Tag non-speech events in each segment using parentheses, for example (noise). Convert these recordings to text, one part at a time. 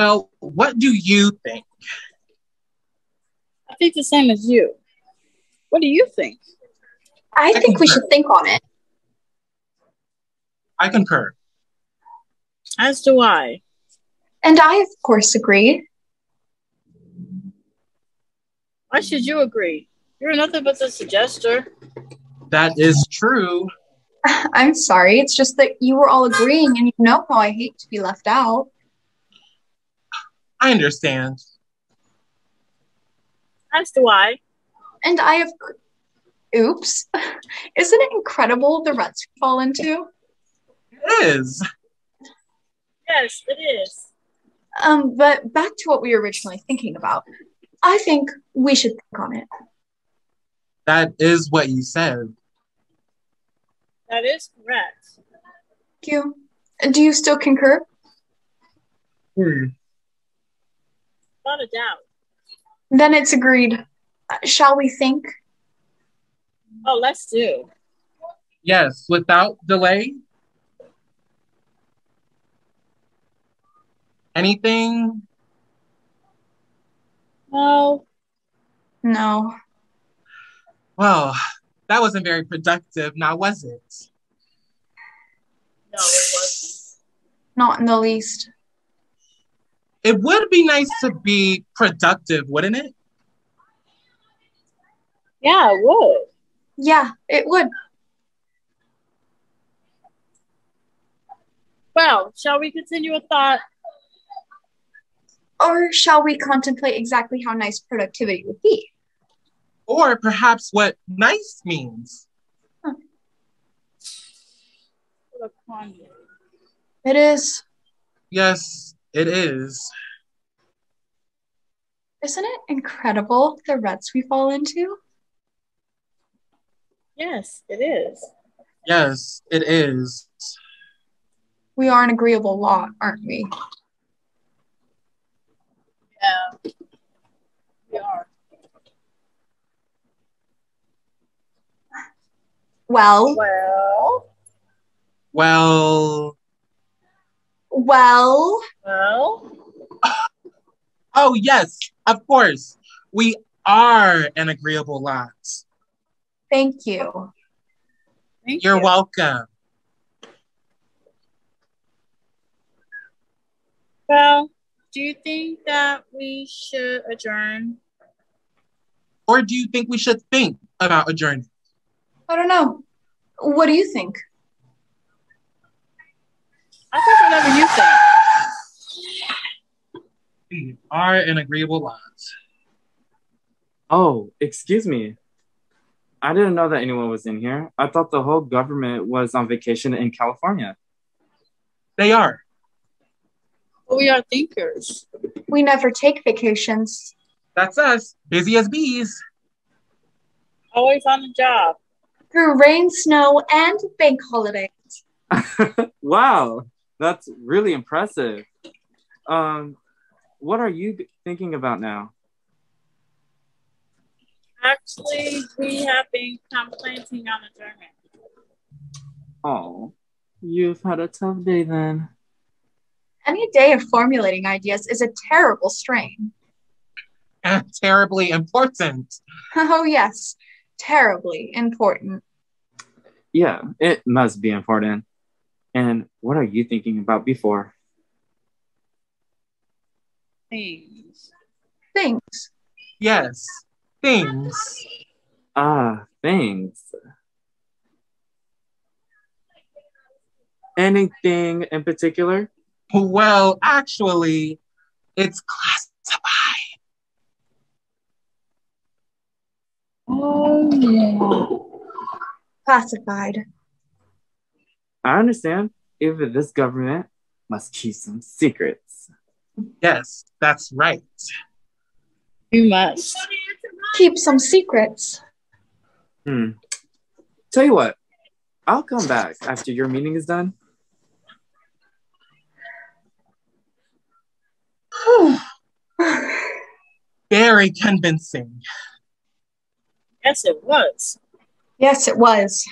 Well, what do you think? I think the same as you. What do you think? I think we should think on it. I concur. As do I. And I, of course, agree. Why should you agree? You're nothing but the suggester. That is true. (laughs) I'm sorry. It's just that you were all agreeing, and you know how I hate to be left out. I understand. As do I. And I have. Oops. (laughs) Isn't it incredible the ruts we fall into? It is. Yes, it is. Um, but back to what we were originally thinking about. I think we should think on it. That is what you said. That is correct. Thank you. Do you still concur? Hmm. Without a doubt. Then it's agreed. Uh, shall we think? Oh, let's do. Yes, without delay. Anything? No. No. Well, that wasn't very productive, now was it? No, it wasn't. Not in the least. It would be nice to be productive, wouldn't it? Yeah, it would. Yeah, it would. Well, shall we continue with thought? Or shall we contemplate exactly how nice productivity would be? Or perhaps what nice means. What a quandary. It is. Yes, it is. Isn't it incredible the ruts we fall into? Yes, it is. Yes, it is. We are an agreeable lot, aren't we? Yeah. We are. Well, Well, Well, well, well, oh, yes, of course. We are an agreeable lot. thank you. thank You're you. welcome. Well, do you think that we should adjourn? Or do you think we should think about adjourning? I don't know. What do you think? I think whatever you think. We are an agreeable lot. Oh, excuse me. I didn't know that anyone was in here. I thought the whole government was on vacation in California. They are. We are thinkers. We never take vacations. That's us. Busy as bees. Always on the job. Through rain, snow, and bank holidays. (laughs) wow, that's really impressive. Um, what are you thinking about now? Actually, we have been contemplating on adjournment. Oh, you've had a tough day then. Any day of formulating ideas is a terrible strain. And (laughs) terribly important. (laughs) Oh, yes, terribly important. Yeah, it must be important. And what are you thinking about before? Things. Things. Yes. Things. Ah, things. Anything in particular? Well, actually, it's classified. Oh, yeah. Classified. I understand. Even this government must keep some secrets. Yes, that's right. You must. Keep some secrets. Hmm. Tell you what, I'll come back after your meeting is done. (sighs) Very convincing. Yes, it was. yes, it was.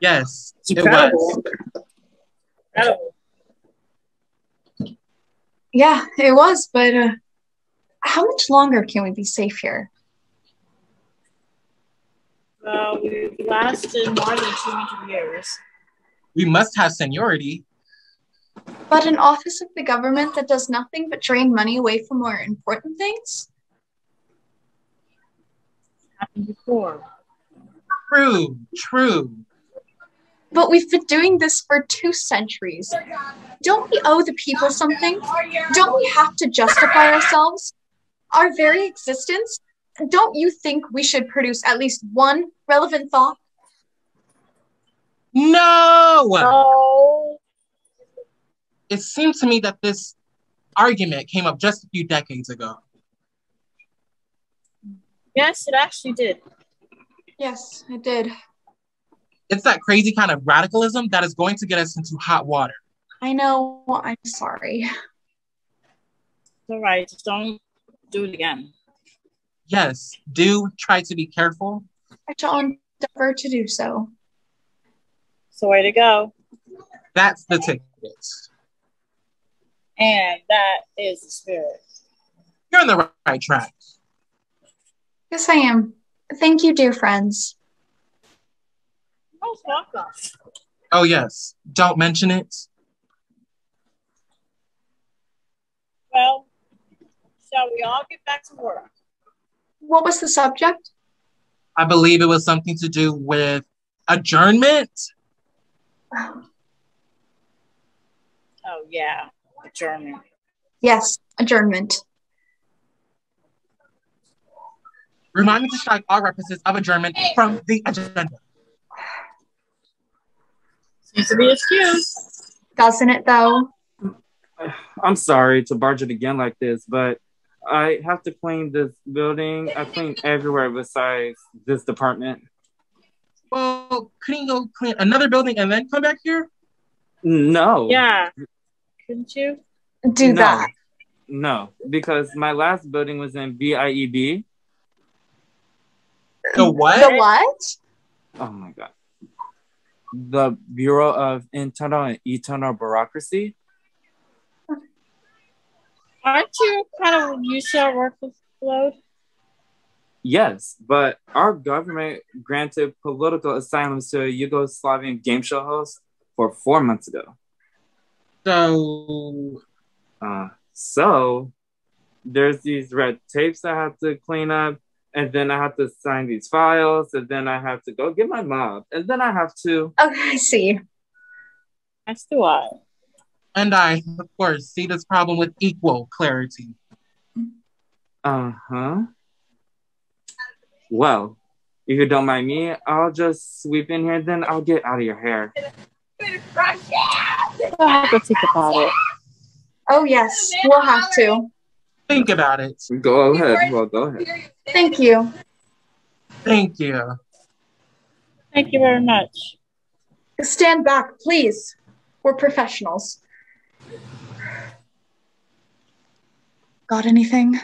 Yes, It's it incredible. was. Incredible. Yeah, it was, but uh, how much longer can we be safe here? Well, we've lasted more than 200 years. We must have seniority. But an office of the government that does nothing but drain money away from more important things? Happened before. True, true. But we've been doing this for two centuries. Don't we owe the people something? Don't we have to justify ourselves? Our very existence? Don't you think we should produce at least one relevant thought? No! Oh, It seems to me that this argument came up just a few decades ago. yes, it actually did. Yes, it did. It's that crazy kind of radicalism that is going to get us into hot water. I know. I'm sorry. It's all right. Just don't do it again. Yes, do try to be careful. I shall endeavor to do so. So way to go. That's the ticket. And that is the spirit. You're on the right, right track. Yes, I am. Thank you, dear friends. Most welcome. Oh, yes. Don't mention it. Well, shall we all get back to work? What was the subject? I believe it was something to do with adjournment. Oh, yeah. Adjournment. Yes, adjournment. Remind me to strike all references of adjournment from the agenda. Seems to be excused. Doesn't it, though? I'm sorry to barge it again like this, but I have to clean this building. I clean everywhere besides this department. Well, couldn't you go clean another building and then come back here? No. Yeah. Couldn't you? Do No. that. No, because my last building was in BIEB. The what? The what? Oh my god. The Bureau of Internal and Eternal Bureaucracy. Aren't you kind of used to our workload? Yes, but our government granted political asylums to a Yugoslavian game show host for four months ago. So, Uh, so there's these red tapes I have to clean up, and then I have to sign these files, and then I have to go get my mom, and then I have to. Okay, (laughs) I see. That's do I. and I, of course, see this problem with equal clarity. Uh huh. Well, if you don't mind me, I'll just sweep in here, then I'll get out of your hair. I'll have to think about it. Oh, yes, we'll have to. Think about it. Go ahead. Well, go ahead. Thank you. Thank you. Thank you very much. Stand back, please. We're professionals. Got anything?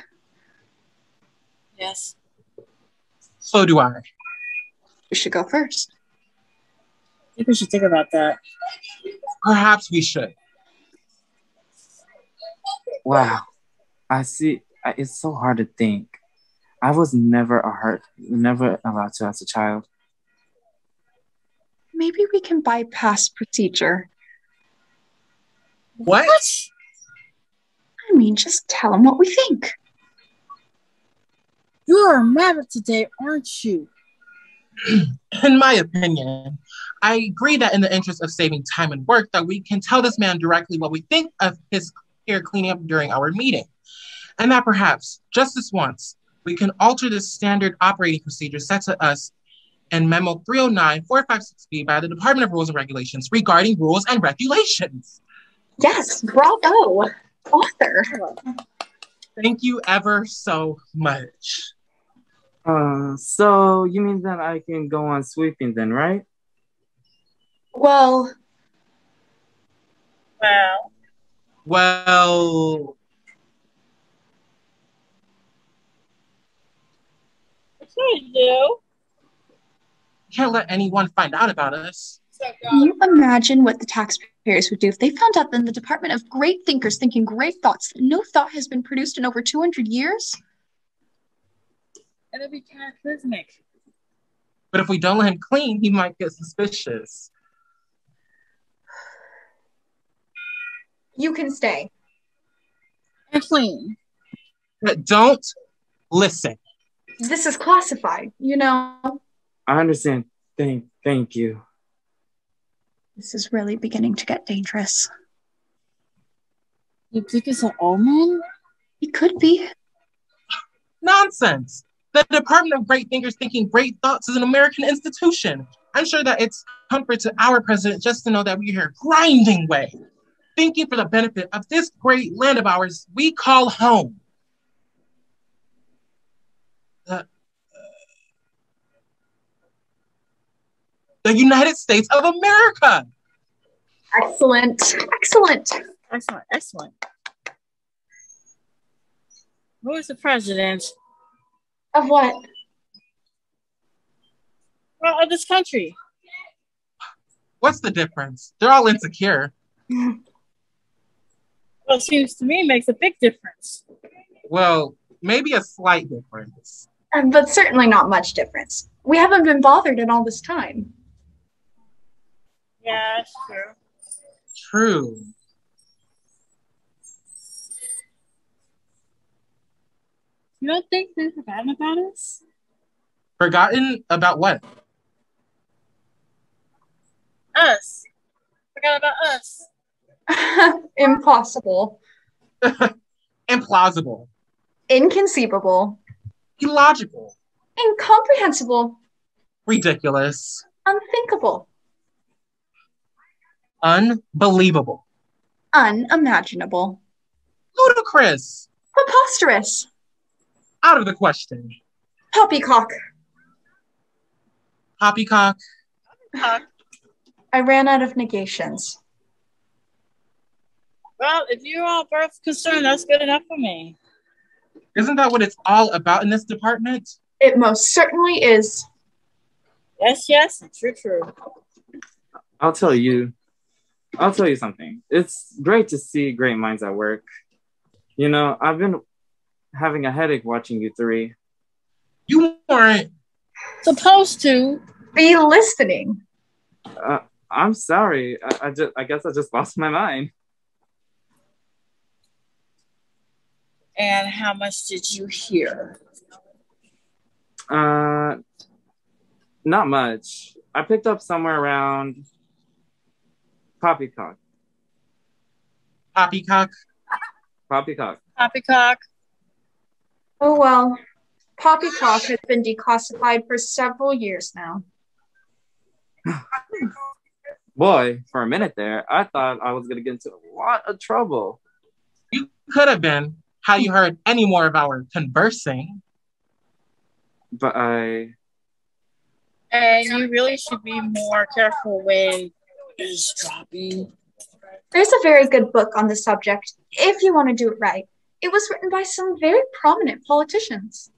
Yes. So do I. We should go first. I think we should think about that. Perhaps we should. Wow. I see. I, it's so hard to think. I was never a hurt, never allowed to as a child. Maybe we can bypass procedure. What? I mean, just tell them what we think. You're a maverick today, aren't you? (clears throat) In my opinion, I agree that in the interest of saving time and work, that we can tell this man directly what we think of his hair cleaning up during our meeting. And that perhaps, just this once, we can alter the standard operating procedure set to us in Memo 309-456B by the Department of Rules and Regulations regarding rules and regulations. Yes, bravo, author. Thank you ever so much. Uh, so you mean that I can go on sweeping then, right? Well, Well, Well, sure you can't let anyone find out about us. can you imagine what the taxpayers taxpayers would do if they found out that in the Department of Great Thinkers Thinking Great Thoughts, no thought has been produced in over 200 years? It'll be cataclysmic. But if we don't let him clean, he might get suspicious. You can stay. And clean. But don't listen. This is classified, you know. I understand. Thank, thank you. This is really beginning to get dangerous. You think it's an omen? It could be. Nonsense. The Department of Great Thinkers Thinking Great Thoughts is an American institution. I'm sure that it's comfort to our president just to know that we're here grinding away, thinking for the benefit of this great land of ours we call home. The, uh, the United States of America. Excellent. Excellent. Excellent, excellent. Who is the president Of what? well, of this country? What's the difference? They're all insecure. Well, it seems to me makes a big difference. Well, maybe a slight difference. Um, but certainly not much difference. We haven't been bothered in all this time. Yeah, that's true. True. You don't think they've forgotten about us? Forgotten about what? Us. Forgot about us. (laughs) Impossible. (laughs) Implausible. Inconceivable. Illogical. Incomprehensible. Ridiculous. Unthinkable. Unbelievable. Unimaginable. Ludicrous. Preposterous. Out of the question. Poppycock. Poppycock. I ran out of negations. Well, if you're all both concerned, that's good enough for me. Isn't that what it's all about in this department? It most certainly is. Yes, yes, true, true. I'll tell you. I'll tell you something. It's great to see great minds at work. You know, I've been having a headache watching you three. You weren't. Supposed to. Be listening. Uh, I'm sorry. I, I just I guess I just lost my mind. And how much did you hear? Uh, not much. I picked up somewhere around poppycock. Poppycock. Poppycock. Poppycock. Oh well. Poppycock has been declassified for several years now. Boy, for a minute there, I thought I was gonna get into a lot of trouble. You could have been had you heard any more of our conversing. But I And you really should be more careful when eavesdropping. There's a very good book on the subject, if you want to do it right. It was written by some very prominent politicians.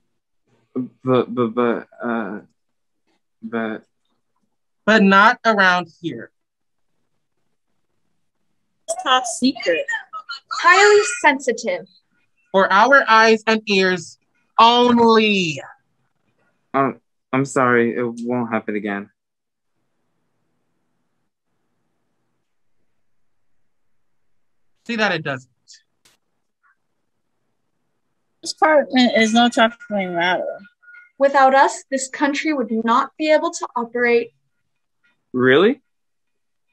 but but but uh but But not around here. Top secret. Highly sensitive. For our eyes and ears only. I'm I'm sorry, it won't happen again. See that it doesn't. This department is no trifling matter. Without us, this country would not be able to operate. Really?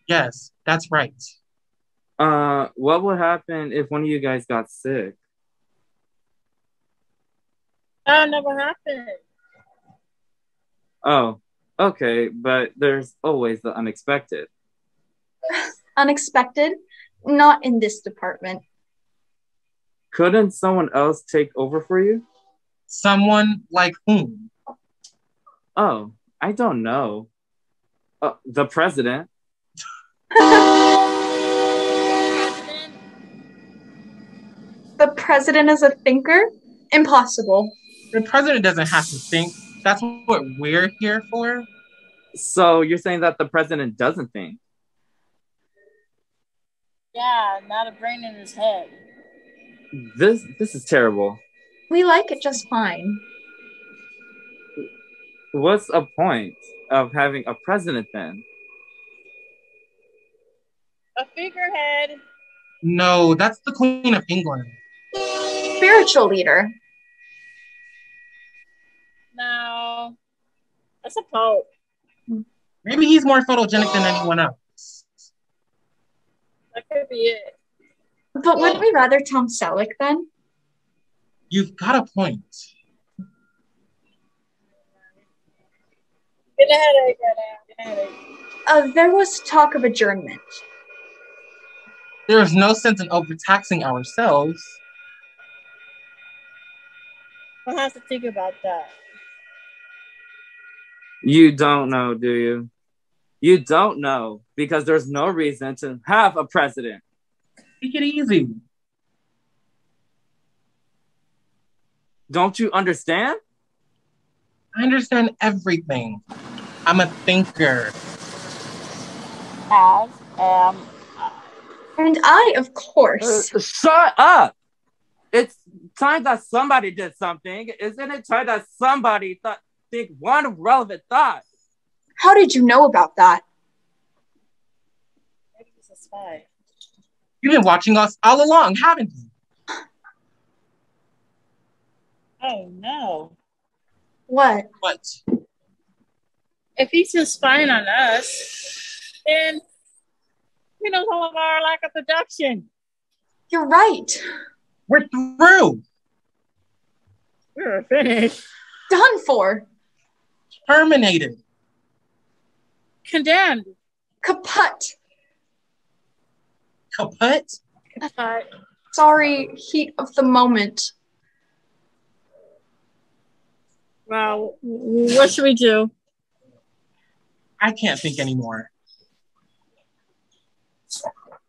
Yes, that's right. Uh what would happen if one of you guys got sick? That never happened. Oh, okay, but there's always the unexpected. (laughs) Unexpected? Not in this department. Couldn't someone else take over for you? Someone like whom? Oh, I don't know. Uh, the president. President, (laughs) The president is a thinker? Impossible. The president doesn't have to think. That's what we're here for. So you're saying that the president doesn't think? Yeah, not a brain in his head. This this is terrible. We like it just fine. What's a point of having a president then? A figurehead. No, that's the Queen of England. Spiritual leader. No. That's a pope. Maybe he's more photogenic than anyone else. That could be it. But wouldn't we rather Tom Selleck then? You've got a point. Get a headache, get a headache. Uh, there was talk of adjournment. There is no sense in overtaxing ourselves. We'll have to think about that. You don't know, do you? You don't know because there's no reason to have a president. Take it easy. Don't you understand? I understand everything. I'm a thinker. As am And I, of course. Uh, shut up! It's time that somebody did something. Isn't it time that somebody thought think one relevant thought? How did you know about that? maybe he's a spy. You've been watching us all along, haven't you? Oh no. What? What? If he's just spying on us, then he knows all of our lack of production. You're right. We're through. We're finished. Done for. Terminated. Condemned. Kaput. Kaput? But Sorry, heat of the moment. well, what should we do? I can't think anymore.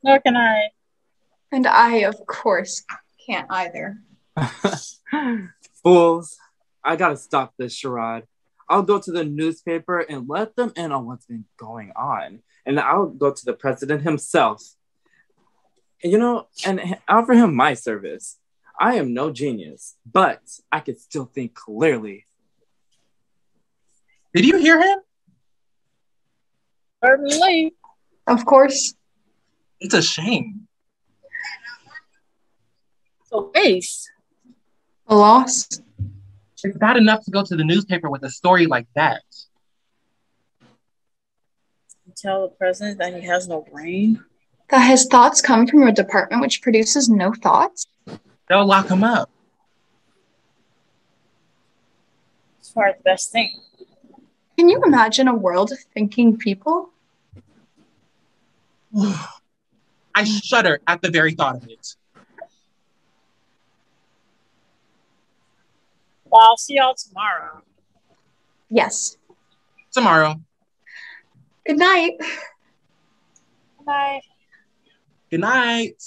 Nor can I. And I, of course, can't either. (laughs) Fools, I gotta stop this charade. I'll go to the newspaper and let them in on what's been going on. And I'll go to the president himself. You know, and offer him my service. I am no genius, but I can still think clearly. Did you hear him? Certainly. Of course. It's a shame. It's a waste. A loss. It's bad enough to go to the newspaper with a story like that. Tell the president that he has no brain. That his thoughts come from a department which produces no thoughts? They'll lock him up. It's far the best thing. Can you imagine a world of thinking people? (sighs) I shudder at the very thought of it. Well, I'll see y'all tomorrow. Yes. Tomorrow. Good night. Good night. Good night.